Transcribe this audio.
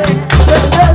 Hey, hey, hey.